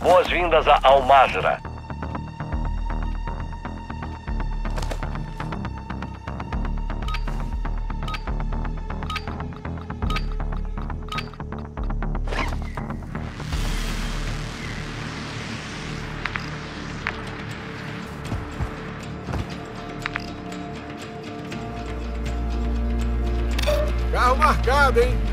Boas-vindas a Almazra. Carro marcado, hein?